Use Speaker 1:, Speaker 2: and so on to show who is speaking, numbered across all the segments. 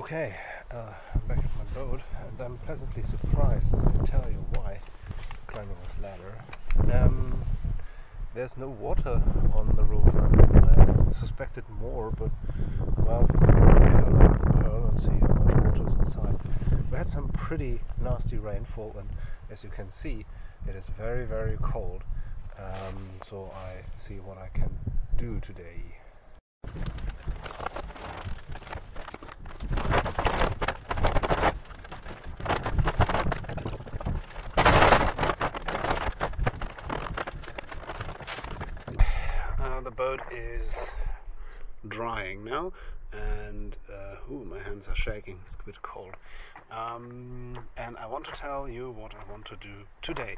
Speaker 1: Okay, uh, I'm back at my boat and I'm pleasantly surprised. Me tell you why. Climbing this ladder. Um, there's no water on the roof. I suspected more, but well, pearl and see how much water is inside. We had some pretty nasty rainfall, and as you can see, it is very, very cold. Um, so I see what I can do today. Boat is drying now, and uh, ooh, my hands are shaking. It's a bit cold. Um, and I want to tell you what I want to do today.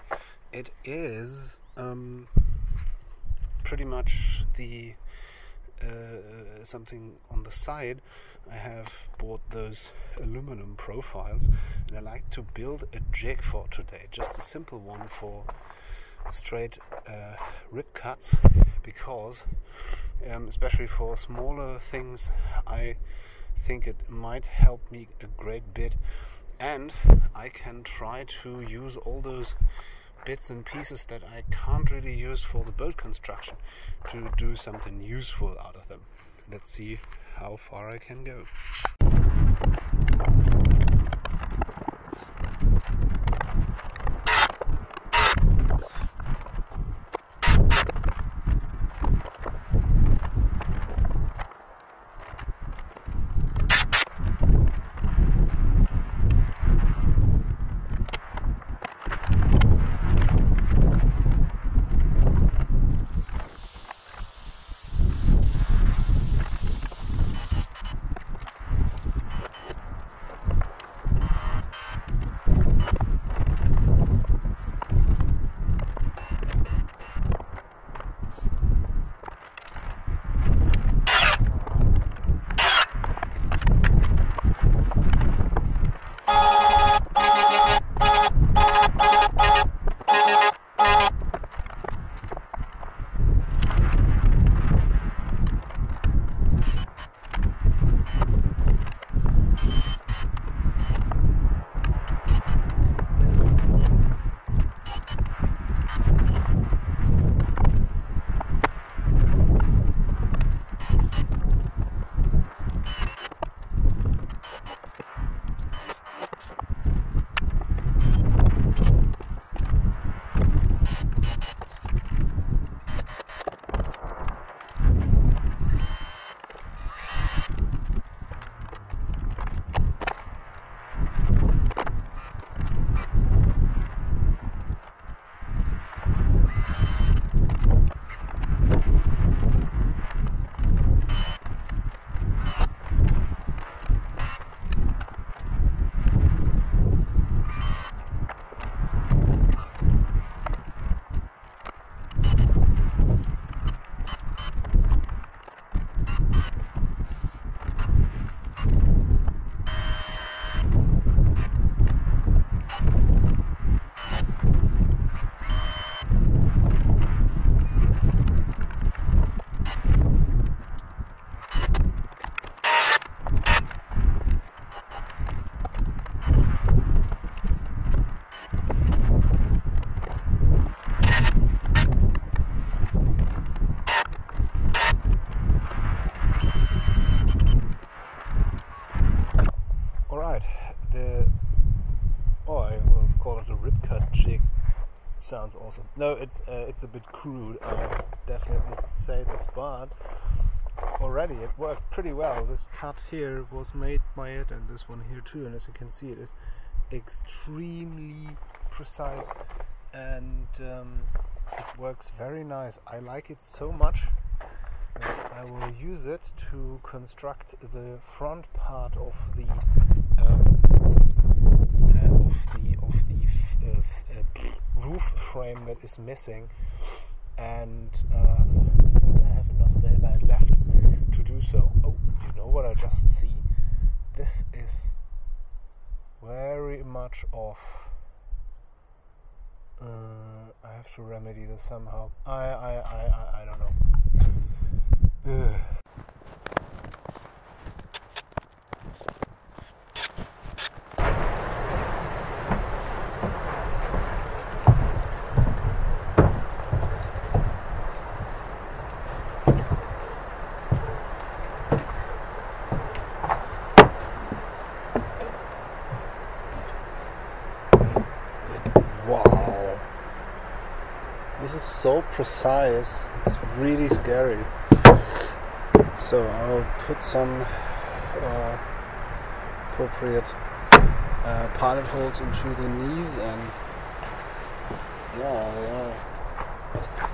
Speaker 1: It is um, pretty much the uh, something on the side. I have bought those aluminum profiles, and I like to build a jig for today. Just a simple one for straight uh, rib cuts because um, especially for smaller things I think it might help me a great bit and I can try to use all those bits and pieces that I can't really use for the boat construction to do something useful out of them. Let's see how far I can go. Call it a rib cut jig. Sounds awesome. No, it's uh, it's a bit crude. I definitely say this, but already it worked pretty well. This cut here was made by it, and this one here too. And as you can see, it is extremely precise, and um, it works very nice. I like it so much. that I will use it to construct the front part of the um, of the of the uh, roof frame that is missing, and uh, I think I have enough daylight left to do so. Oh, you know what I just see? This is very much off. Uh, I have to remedy this somehow. I I I I, I don't know. Ugh. so precise. It's really scary. So I'll put some uh, appropriate uh, pilot holes into the knees and yeah, they are.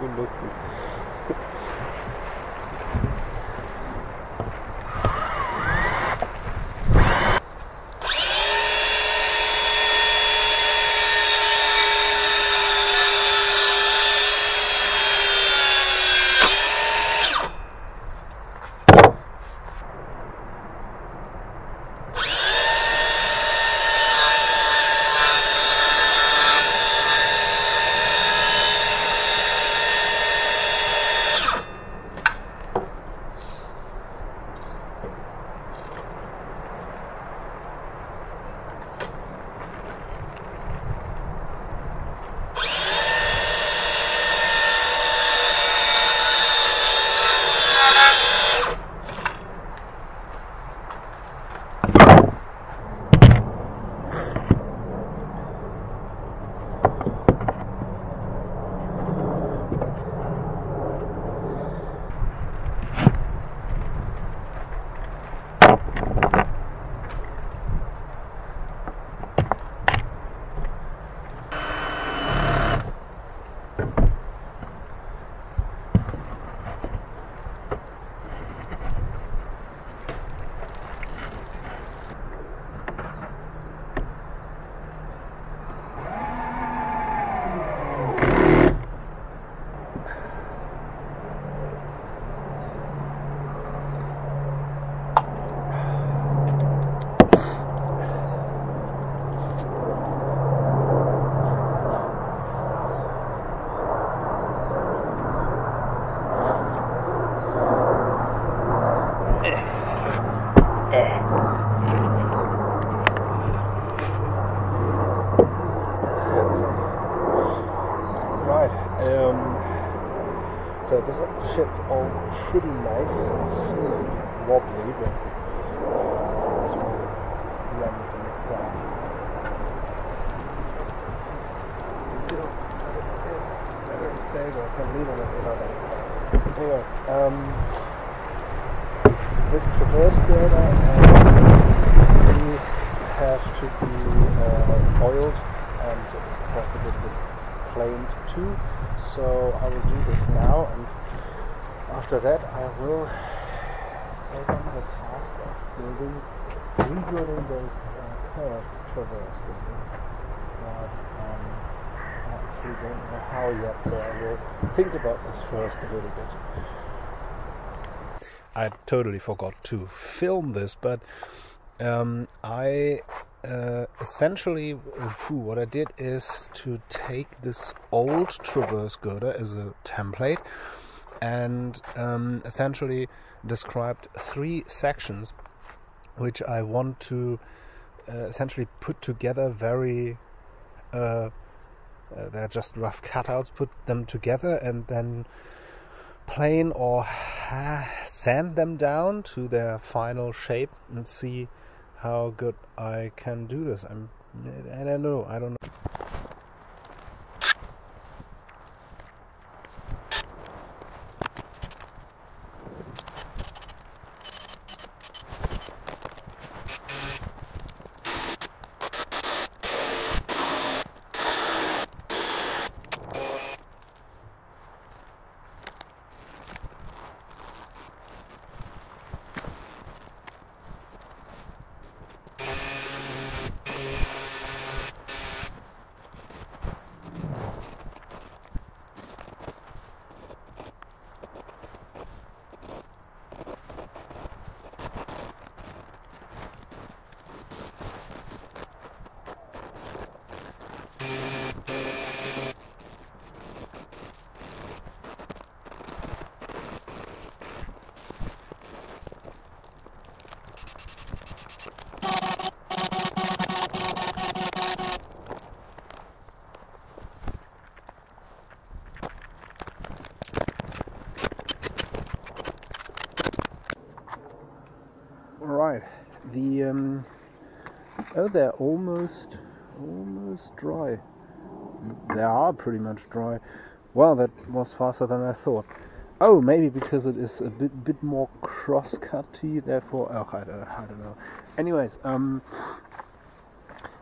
Speaker 1: Wirklich zu shit's all pretty nice and smooth, wobbly, but this will run to itself. It is very stable. I can leave on it without any. Anyways, um, this traverse girder and these have to be uh, oiled and possibly planed too. So I will do this now, and after that I will take on the task of building, rebuilding those uh, curved traverse girders. But um, I actually don't know how yet, so I will think about this first a little bit. I totally forgot to film this, but um, I uh, essentially what I did is to take this old traverse girder as a template and um, essentially described three sections which I want to uh, essentially put together very uh, uh, they're just rough cutouts put them together and then plane or sand them down to their final shape and see how good I can do this. I'm I don't know. I don't know. The um, oh they're almost almost dry. They are pretty much dry. Well, that was faster than I thought. Oh, maybe because it is a bit bit more cross-cutty, therefore. Oh, I don't, I don't know. Anyways, um,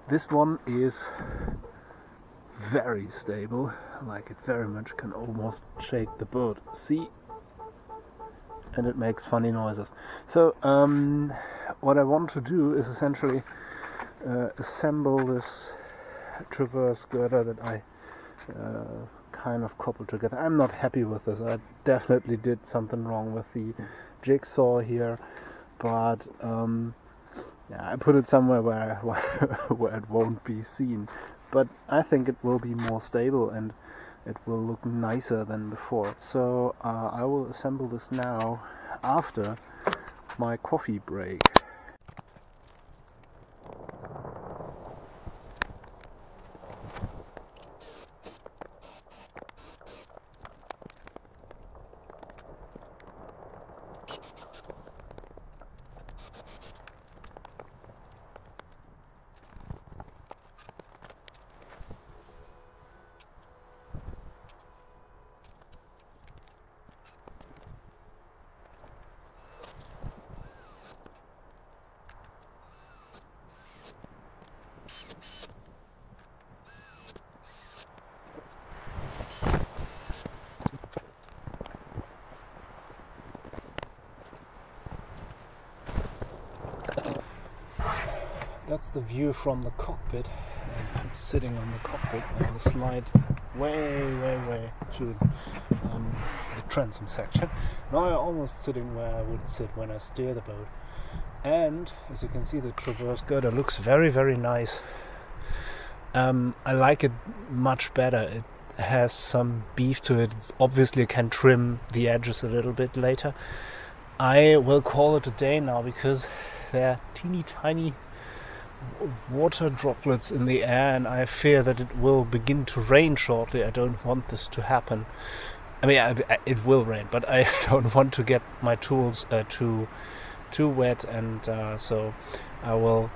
Speaker 1: this one is very stable. Like it very much can almost shake the boat. See, and it makes funny noises. So, um, what I want to do is essentially uh, assemble this traverse girder that I uh, kind of coupled together. I'm not happy with this. I definitely did something wrong with the jigsaw here, but um, yeah, I put it somewhere where where it won't be seen. But I think it will be more stable and it will look nicer than before. So uh, I will assemble this now after my coffee break. That's the view from the cockpit. I'm sitting on the cockpit and the slide way, way, way to um, the transom section. Now I'm almost sitting where I would sit when I steer the boat. And as you can see, the traverse girder looks very, very nice. Um, I like it much better. It has some beef to it. It's obviously can trim the edges a little bit later. I will call it a day now because they're teeny tiny water droplets in the air, and I fear that it will begin to rain shortly. I don't want this to happen. I mean, I, I, it will rain, but I don't want to get my tools uh, too too wet, and uh, so I will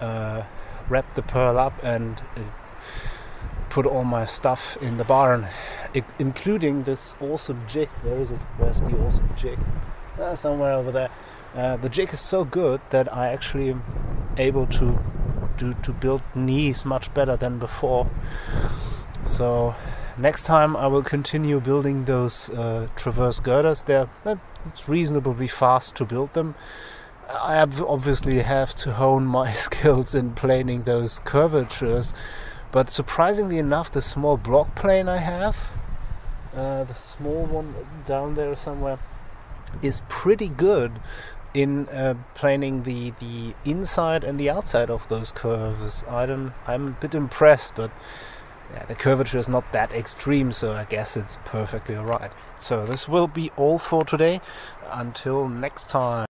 Speaker 1: uh, wrap the pearl up and uh, put all my stuff in the barn, including this awesome jig. Where is it? Where's the awesome jig? Uh, somewhere over there. Uh, the jig is so good that I actually am able to do to build knees much better than before. So next time I will continue building those uh, traverse girders. They're it's reasonably fast to build them. I obviously have to hone my skills in planing those curvatures, but surprisingly enough, the small block plane I have, uh, the small one down there somewhere, is pretty good in uh, planing the the inside and the outside of those curves. I don't. I'm a bit impressed, but yeah, the curvature is not that extreme, so I guess it's perfectly alright. So this will be all for today. Until next time.